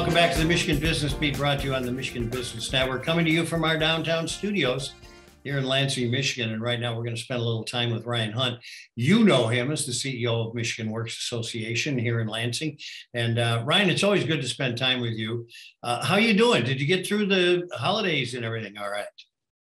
Welcome back to the Michigan Business Beat, brought to you on the Michigan Business Network, We're coming to you from our downtown studios here in Lansing, Michigan. And right now, we're going to spend a little time with Ryan Hundt. You know him as the CEO of Michigan Works Association here in Lansing. And uh, Ryan, it's always good to spend time with you. Uh, how are you doing? Did you get through the holidays and everything? All right.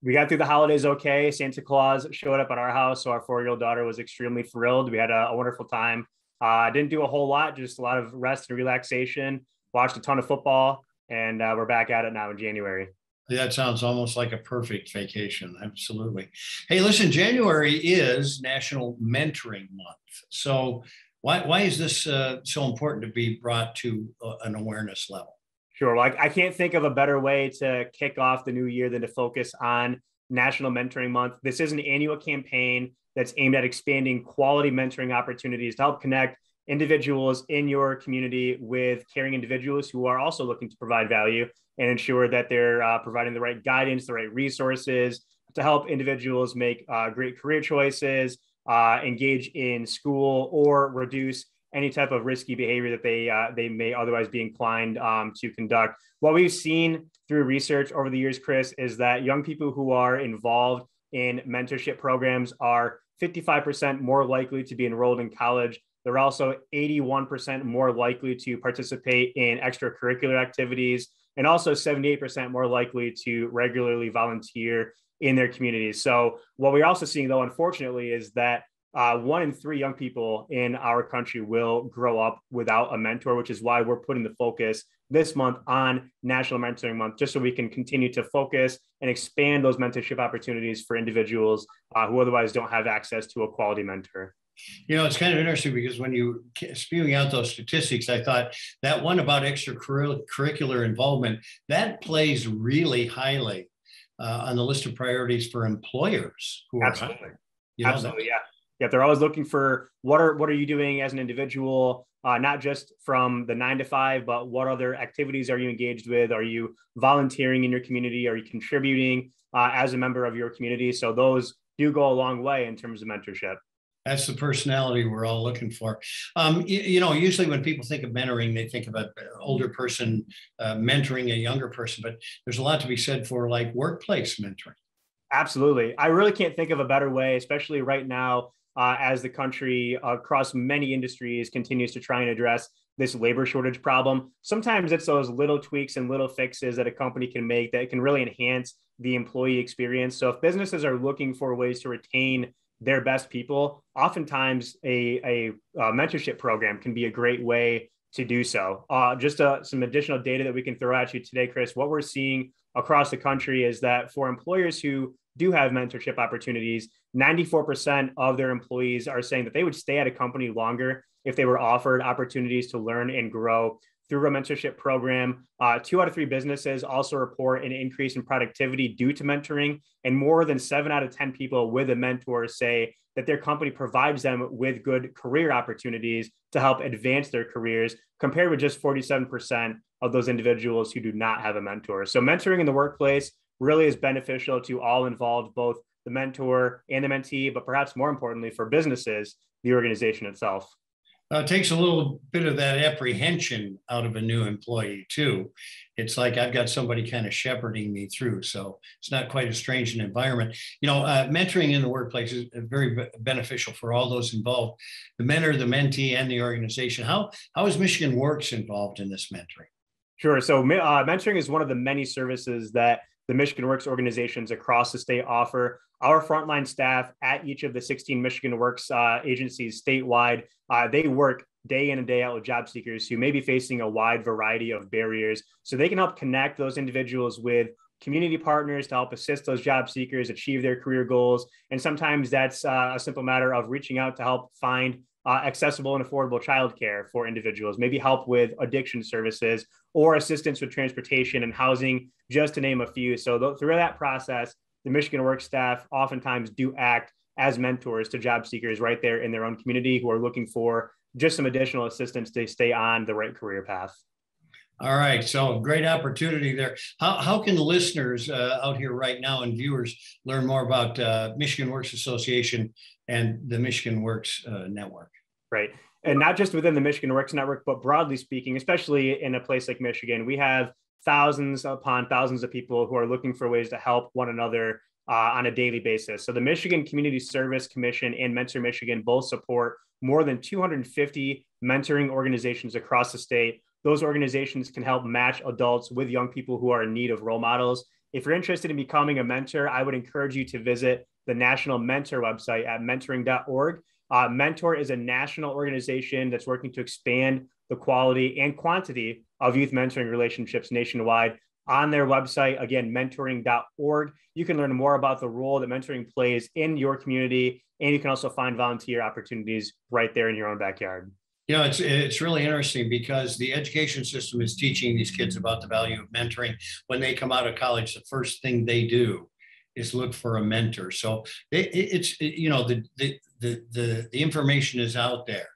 We got through the holidays okay. Santa Claus showed up at our house, so our four-year-old daughter was extremely thrilled. We had a, a wonderful time. Uh, didn't do a whole lot, just a lot of rest and relaxation watched a ton of football, and uh, we're back at it now in January. That sounds almost like a perfect vacation. Absolutely. Hey, listen, January is National Mentoring Month. So, why, why is this uh, so important to be brought to uh, an awareness level? Sure. Well, I, I can't think of a better way to kick off the new year than to focus on National Mentoring Month. This is an annual campaign that's aimed at expanding quality mentoring opportunities to help connect individuals in your community with caring individuals who are also looking to provide value and ensure that they're uh, providing the right guidance, the right resources to help individuals make uh, great career choices, uh, engage in school, or reduce any type of risky behavior that they uh, they may otherwise be inclined um, to conduct. What we've seen through research over the years, Chris, is that young people who are involved in mentorship programs are 55% more likely to be enrolled in college they're also 81% more likely to participate in extracurricular activities and also 78% more likely to regularly volunteer in their communities. So, what we're also seeing, though, unfortunately, is that uh, one in three young people in our country will grow up without a mentor, which is why we're putting the focus this month on National Mentoring Month, just so we can continue to focus and expand those mentorship opportunities for individuals uh, who otherwise don't have access to a quality mentor. You know, it's kind of interesting because when you spewing out those statistics, I thought that one about extracurricular involvement that plays really highly uh, on the list of priorities for employers who Absolutely. are hiring. You know, Absolutely, yeah. Yeah, they're always looking for what are what are you doing as an individual, uh, not just from the nine to five, but what other activities are you engaged with? Are you volunteering in your community? Are you contributing uh, as a member of your community? So those do go a long way in terms of mentorship. That's the personality we're all looking for. Um, you, you, know, usually when people think of mentoring, they think about an older person uh, mentoring a younger person, but there's a lot to be said for like workplace mentoring. Absolutely. I really can't think of a better way, especially right now, uh, as the country across many industries continues to try and address this labor shortage problem. Sometimes it's those little tweaks and little fixes that a company can make that can really enhance the employee experience. So if businesses are looking for ways to retain their best people, oftentimes a, a, a mentorship program can be a great way to do so. Uh, just uh, some additional data that we can throw at you today, Chris. What we're seeing across the country is that for employers who do have mentorship opportunities, 94% of their employees are saying that they would stay at a company longer if they were offered opportunities to learn and grow through a mentorship program. Uh, two out of three businesses also report an increase in productivity due to mentoring. And more than seven out of 10 people with a mentor say that their company provides them with good career opportunities to help advance their careers, compared with just 47% of those individuals who do not have a mentor. So, mentoring in the workplace really is beneficial to all involved, both the mentor and the mentee, but perhaps more importantly for businesses, the organization itself uh, it takes a little bit of that apprehension out of a new employee too. It's like I've got somebody kind of shepherding me through, so it's not quite as strange an environment. You know, uh, mentoring in the workplace is very beneficial for all those involved, the mentor, the mentee, and the organization. How how is Michigan Works involved in this mentoring? Sure. So uh, mentoring is one of the many services that the Michigan Works organizations across the state offer. Our frontline staff at each of the 16 Michigan Works uh, agencies statewide, uh, they work day in and day out with job seekers who may be facing a wide variety of barriers. So they can help connect those individuals with community partners to help assist those job seekers achieve their career goals. And sometimes that's uh, a simple matter of reaching out to help find uh, accessible and affordable childcare for individuals, maybe help with addiction services or assistance with transportation and housing, just to name a few. So th- through that process, the Michigan Work staff oftentimes do act as mentors to job seekers right there in their own community who are looking for just some additional assistance to stay on the right career path. All right, so great opportunity there. How, how can listeners uh, out here right now and viewers learn more about uh, Michigan Works Association and the Michigan Works uh, Network? Right. And not just within the Michigan Works Network, but broadly speaking, especially in a place like Michigan, we have thousands upon thousands of people who are looking for ways to help one another uh, on a daily basis. So the Michigan Community Service Commission and Mentor Michigan both support more than 250 mentoring organizations across the state. Those organizations can help match adults with young people who are in need of role models. If you're interested in becoming a mentor, I would encourage you to visit the National Mentor website at mentoring.org. Uh, mentor is a national organization that's working to expand the quality and quantity of youth mentoring relationships nationwide on their website, again, mentoring.org. You can learn more about the role that mentoring plays in your community, and you can also find volunteer opportunities right there in your own backyard. You know, it's it's really interesting because the education system is teaching these kids about the value of mentoring. When they come out of college, the first thing they do is look for a mentor. So it, it's you know the, the the the the information is out there,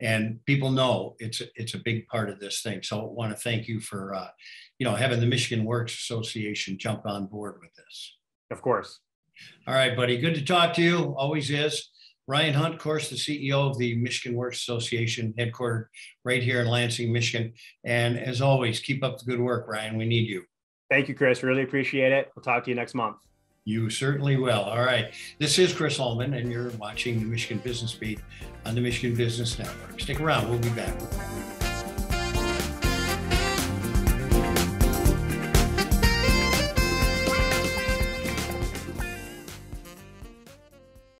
and people know it's a, it's a big part of this thing. So I want to thank you for uh, you know, having the Michigan Works Association jump on board with this. Of course. All right, buddy. Good to talk to you. Always is. Ryan Hundt, of course, the CEO of the Michigan Works Association, headquartered right here in Lansing, Michigan. And as always, keep up the good work, Ryan. We need you. Thank you, Chris. Really appreciate it. We'll talk to you next month. You certainly will. All right. This is Chris Holman, and you're watching the Michigan Business Beat on the Michigan Business Network. Stick around. We'll be back.